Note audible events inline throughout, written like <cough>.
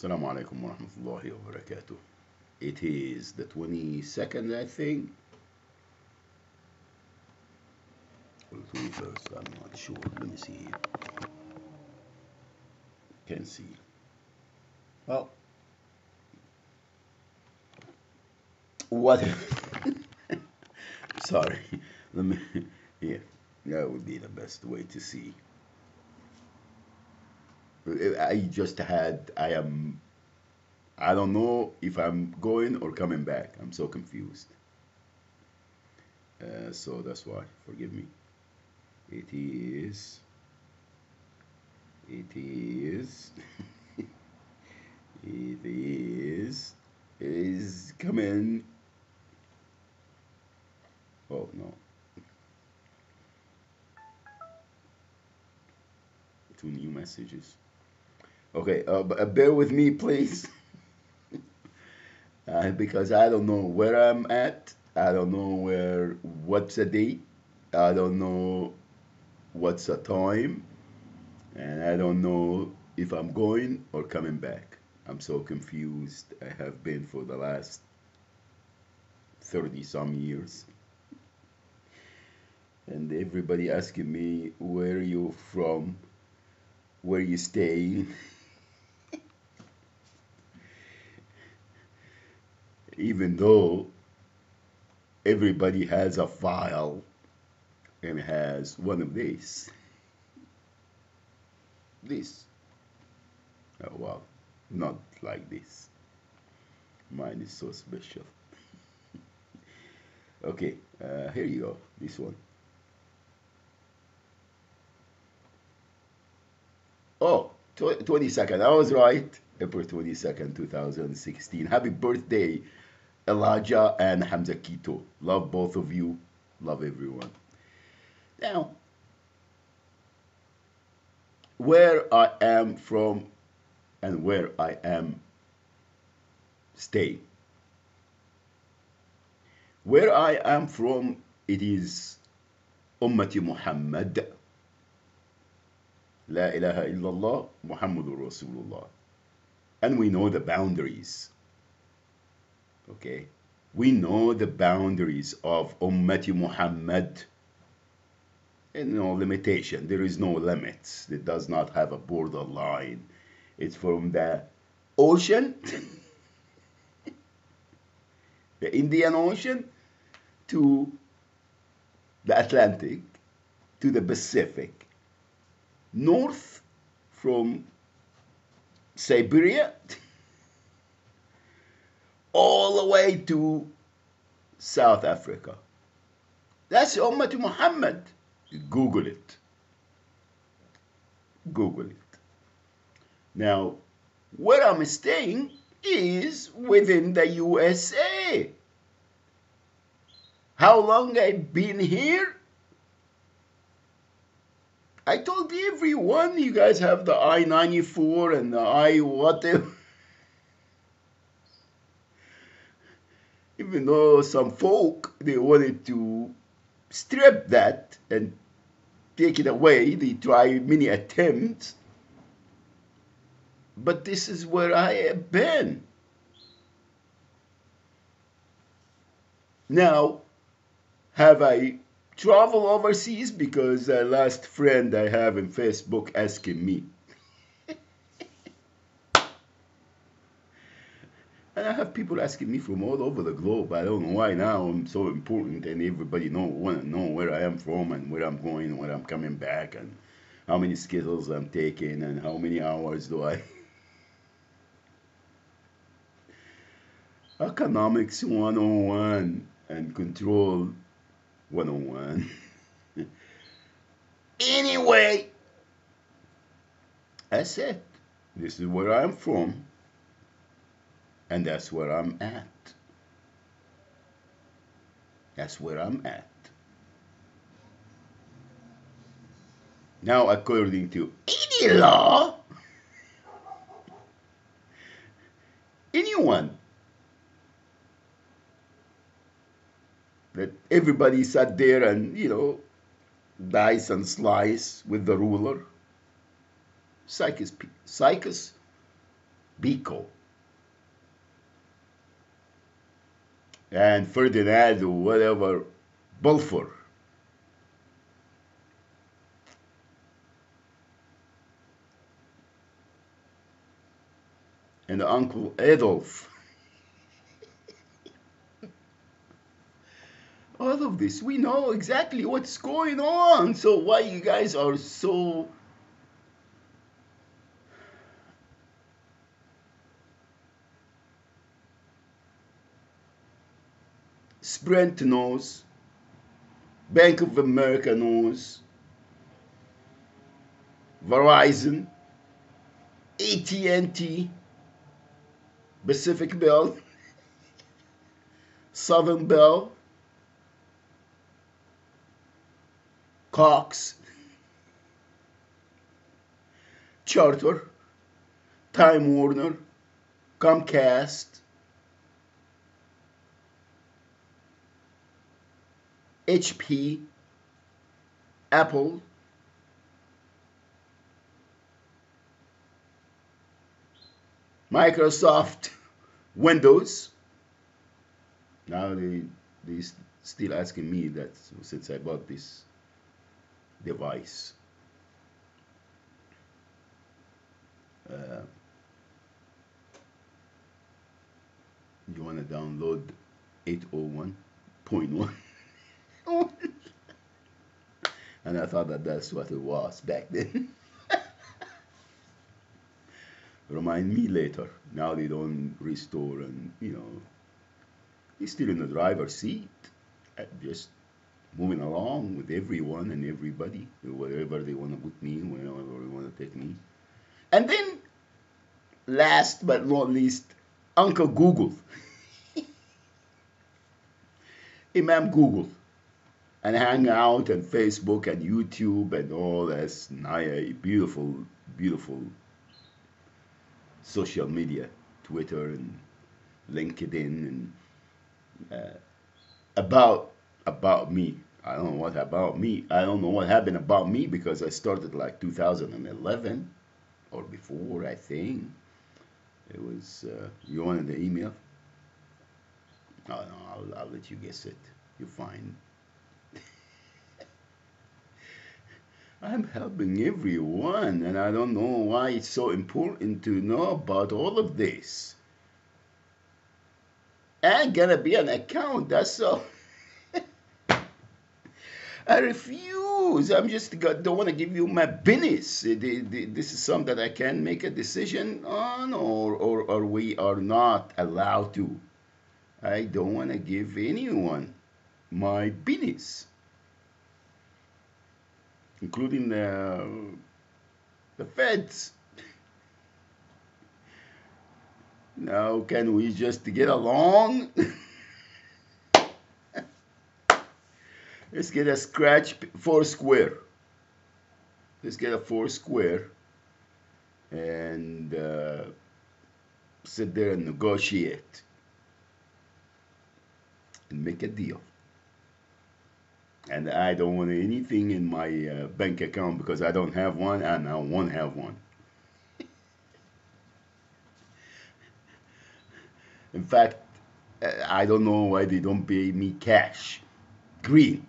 Assalamu alaikum wa rahmatullahi wa barakatuh. It is the 22nd, I think. Or the 21st, I'm not sure. Let me see. Can see. Well, what? <laughs> Sorry. <laughs> Let me. Yeah, that would be the best way to see. I just had, I am, I don't know if I'm going or coming back. I'm so confused. Uh, so that's why, forgive me. It is, it is, <laughs> it is, is coming. Oh no. Two new messages. Okay, uh, uh, bear with me, please. <laughs> uh, because I don't know where I'm at. I don't know where, what's the date. I don't know what's the time. And I don't know if I'm going or coming back. I'm so confused. I have been for the last 30 some years. And everybody asking me, where are you from? Where you stay? <laughs> even though everybody has a file and has one of these. This. Oh, wow. Not like this. Mine is so special. <laughs> okay, uh, here you go. This one. Oh, 22nd. I was right. April 22nd, 2016. Happy birthday, Elijah and Hamza Kito. Love both of you. Love everyone. Now, where I am from and where I am staying. Where I am from, it is Ummati Muhammad. La ilaha illallah Muhammadur Rasulullah. And we know the boundaries. Okay? We know the boundaries of ummati muhammad. And no limitation. There is no limits. It does not have a borderline. It's from the ocean. <laughs> The indian ocean to the atlantic to the pacific. North from siberia all the way to South Africa. That's Ummati Muhammad. Google it. Google it. Now, where I'm staying is within the USA. How long I've been here? I told everyone you guys have the I-94 and the I whatever. even though some folk they wanted to strip that and take it away they tried many attempts but this is where i have been now have i traveled overseas because the last friend i have in facebook asking me <laughs> And I have people asking me from all over the globe. I don't know why now I'm so important and everybody know want to know where I am from and where I'm going and where I'm coming back and how many skittles I'm taking and how many hours do I <laughs> Economics 101 and Control 101. anyway, I said, this is where I'm from. And that's where I'm at. That's where I'm at. Now, according to any law, anyone that everybody sat there and, you know, dice and slice with the ruler, Sykes, Biko. And Ferdinand or whatever, Balfour. And Uncle Adolf. All of this. We know exactly what's going on. So why you guys are so Sprint knows, Bank of America knows, Verizon, AT&T, Pacific Bell, <laughs> Southern Bell, Cox, Charter, Time Warner, Comcast, HP, Apple, Microsoft, Windows. Now they they still asking me that since I bought this device. Uh, you want to download 801.1 <laughs> and I thought that that's what it was back then. <laughs> Remind me later now they don't restore and you know he's still in the driver's seat. I just moving along with everyone and everybody, wherever they want to put me, wherever they want to take me. And then, last but not least, Uncle Google. <laughs> Imam Google. And hang out and Facebook and YouTube and all that nice, beautiful, beautiful social media, Twitter and LinkedIn and uh, about about me. I don't know what about me. I don't know what happened about me because I started like 2011 or before, I think. It was, uh, you wanted the email? Oh, no, I'll, I'll let you guess it. You find. <laughs> I'm helping everyone, and I don't know why it's so important to know about all of this. And gonna be an account, that's all. <laughs> I refuse. I'm just don't want to give you my business. This is something that I can make a decision on, or, or, or we are not allowed to. I don't want to give anyone my business, including the, the feds. <laughs> Now, can we just get along? <laughs> Let's get a scratch four square. Let's get a four square and uh, sit there and negotiate and make a deal. And I don't want anything in my uh, bank account because I don't have one and I won't have one. in fact, uh, I don't know why they don't pay me cash. Green.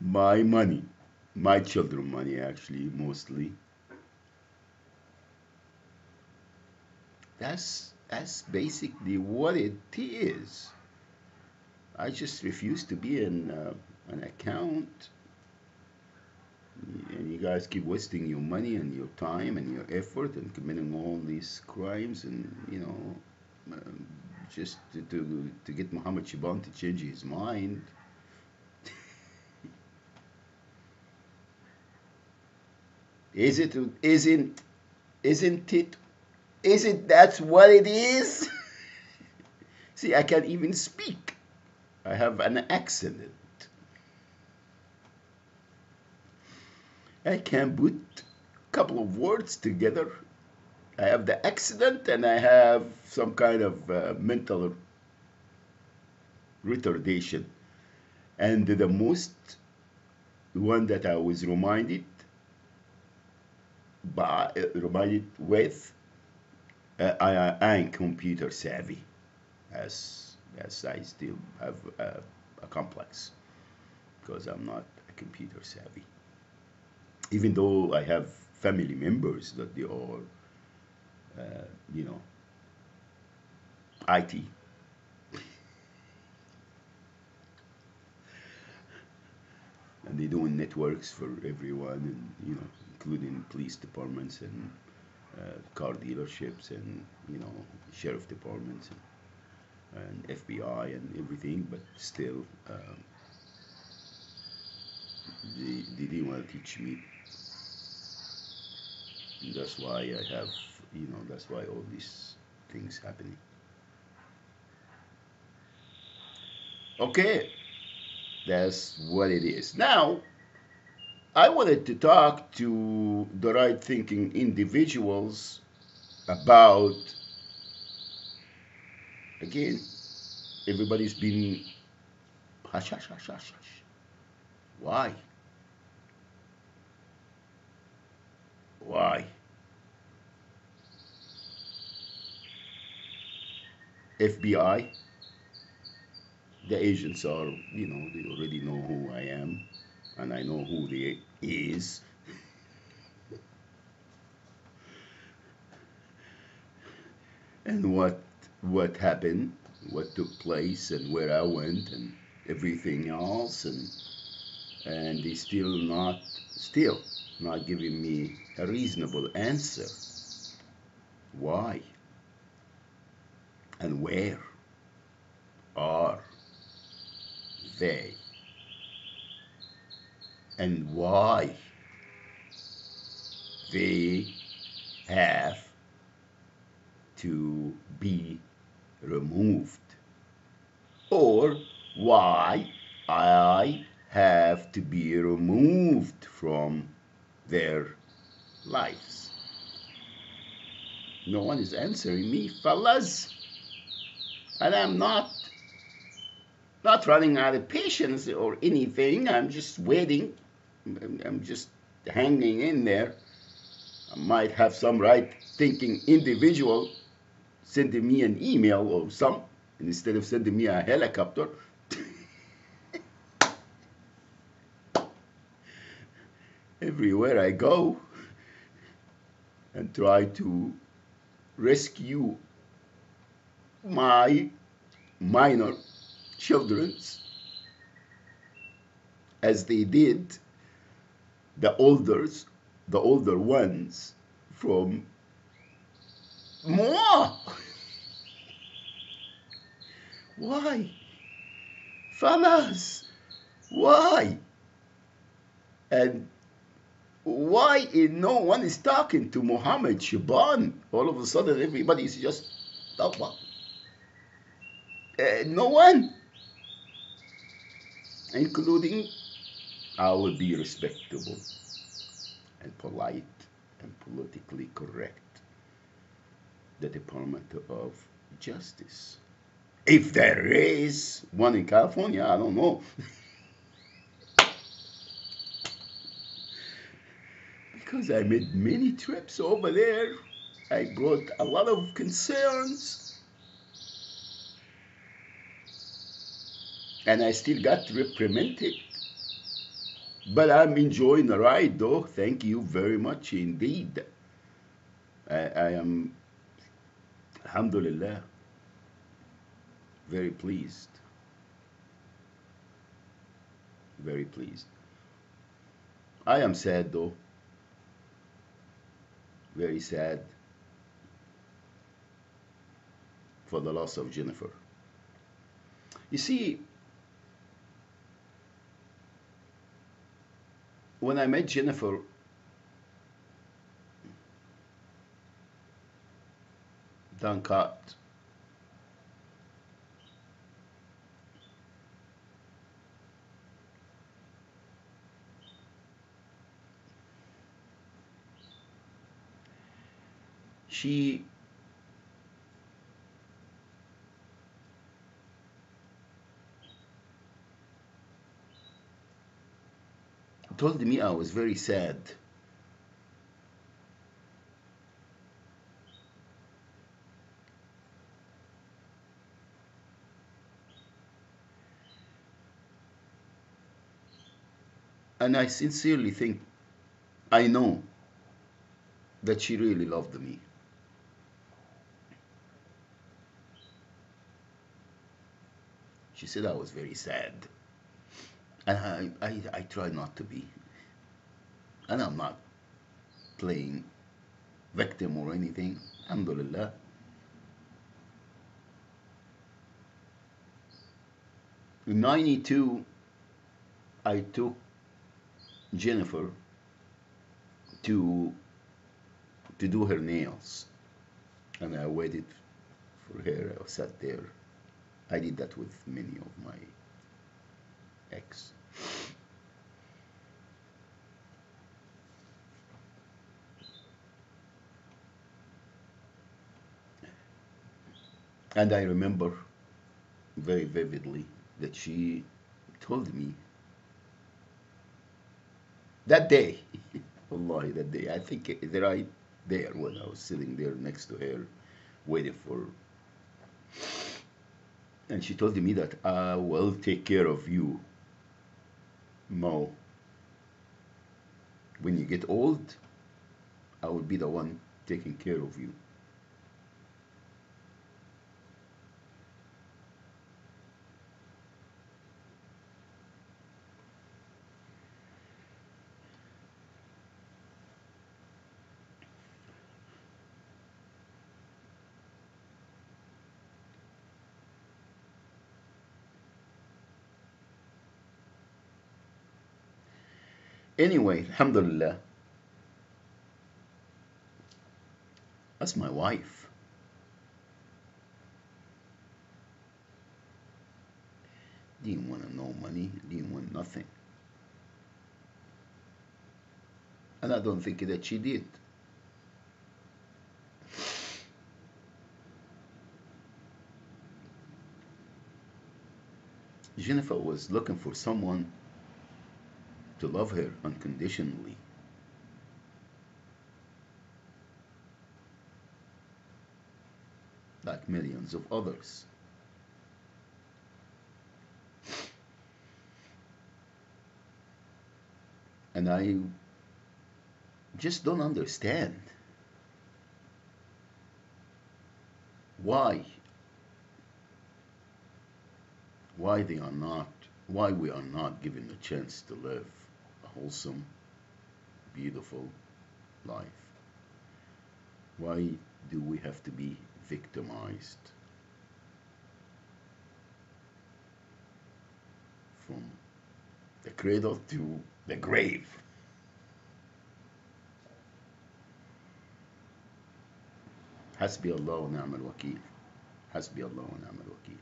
My money, my children money actually, mostly. That's, that's basically what it is. I just refuse to be in uh, an account and you guys keep wasting your money and your time and your effort and committing all these crimes and you know um, just to, to, to get Muhammad Shaban to change his mind Is it, isn't, isn't it, isn't that what it is? <laughs> See, I can't even speak. I have an accent. I can't put a couple of words together. I have the accident and I have some kind of uh, mental retardation. And the most one that I was reminded by, reminded with uh, I, I am computer savvy, as as I still have a, a complex because I'm not a computer savvy. Even though I have family members that they are, uh, you know, IT. And they're doing networks for everyone, and you know, including police departments and uh, car dealerships and you know sheriff departments and, and FBI and everything, but still um, they, they didn't want to teach me. And that's why I have you know that's why all these things happening. Okay, that's what it is. Now, I wanted to talk to the right thinking individuals about, again, everybody's been hush, hush, hush, hush, hush. Why? Why? FBI, the agents are, you know, they already know who I am and I know who they is. and what what happened, what took place, and where I went, and everything else, and and they still not still not giving me a reasonable answer. Why? And where are they? and why they have to be removed or why I have to be removed from their lives. No one is answering me, fellas. And I'm not not running out of patience or anything. I'm just waiting I'm just hanging in there. I might have some right thinking individual sending me an email or some instead of sending me a helicopter. <laughs> Everywhere I go and try to rescue my minor children's as they did the olders, the older ones from more. <laughs> Why? Fellas, why? And why no one is talking to Muhammad Shaban? All of a sudden, everybody is just talk about. Uh, no one, including I will be respectable and polite and politically correct. The Department of Justice. If there is one in California, I don't know. <laughs> because I made many trips over there, I brought a lot of concerns. And I still got reprimanded but I'm enjoying the ride, though. Thank you very much indeed. I, I am, alhamdulillah, very pleased. Very pleased. I am sad, though. Very sad for the loss of Jennifer. You see, when I met Jennifer, Duncott, she told me I was very sad. And I sincerely think, I know that she really loved me. She said I was very sad. And I, I, I try not to be. And I'm not playing victim or anything. Alhamdulillah. In 92, I took Jennifer to to do her nails and I waited for her I sat there I did that with many of my ex and I remember very vividly that she told me that day. <laughs> Wallahi that day. I think that I there when I was sitting there next to her waiting for and she told me that ah, I will take care of you Mo. When you get old I will be the one taking care of you Anyway, Alhamdulillah, that's my wife. Didn't want no money, didn't want nothing. And I don't think that she did. Jennifer was looking for someone to love her unconditionally. Like millions of others. And I just don't understand why why they are not why we are not given a chance to live wholesome, beautiful life? Why do we have to be victimized from the cradle to the grave? حسبي الله ونعم الوكيل حسبي الله ونعم الوكيل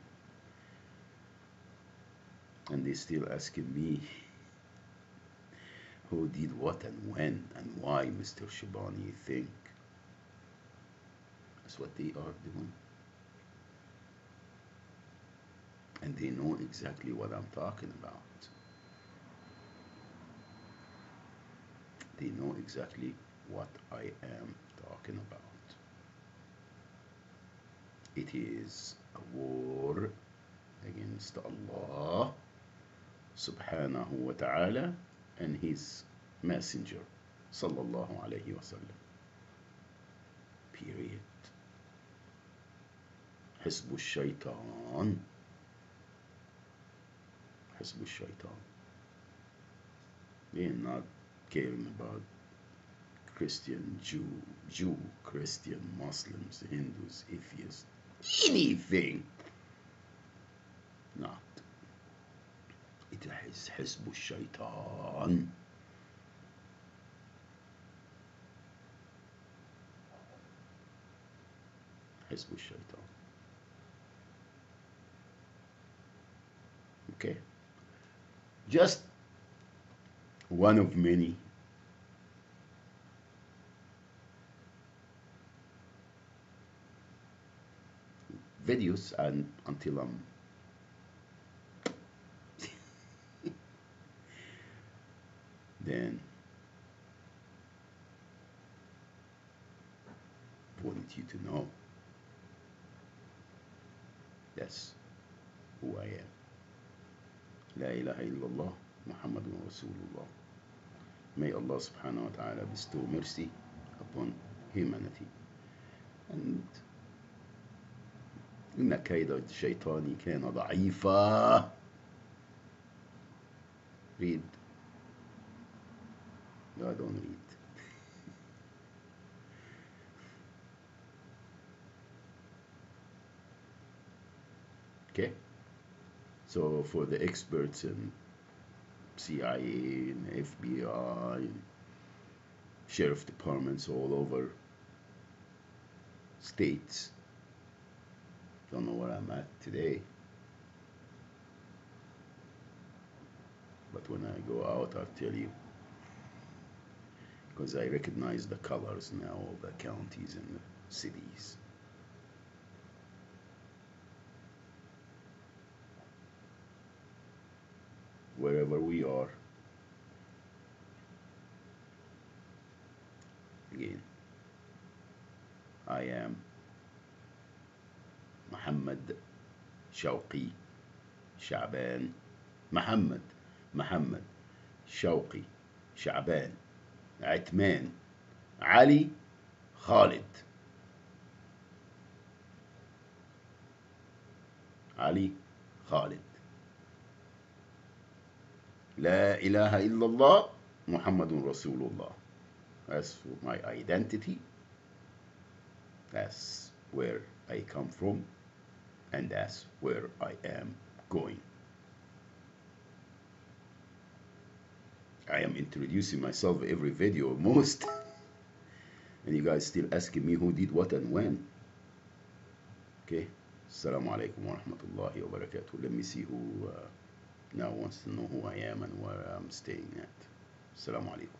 and they still asking me who did what and when and why, Mr. Shabani, you think? That's what they are doing. And they know exactly what I'm talking about. They know exactly what I am talking about. It is a war against Allah subhanahu wa ta'ala and his messenger sallallahu alayhi wasallam period حزب الشيطان حزب الشيطان they're not caring about Christian, Jew, Jew, Christian, Muslims, Hindus, atheists, anything. Not. It is حزب الشيطان. حزب الشيطان. Okay. Just one of many videos and until I'm then wanted you to know that's who I am لا إله إلا الله محمد رسول الله May Allah subhanahu wa ta'ala bestow mercy upon humanity. And إن كيد الشيطان كان ضعيفا read no I don't read okay. So for the experts in CIA and FBI and sheriff departments all over states don't know where I'm at today. But when I go out I'll tell you because I recognize the colors now of the counties and the cities. Wherever we are, again, I am Muhammad Shawqi Shaban. Muhammad Muhammad Shawqi Shaban. عتمان علي خالد علي خالد لا إله إلا الله محمد رسول الله that's my identity that's where I come from and that's where I am going I am introducing myself every video <laughs> almost and you guys still asking me who did what and when. Okay? Assalamu alaikum wa rahmatullahi wa barakatuh let me see who uh, now wants to know who I am and where I'm staying at. Assalamu alaikum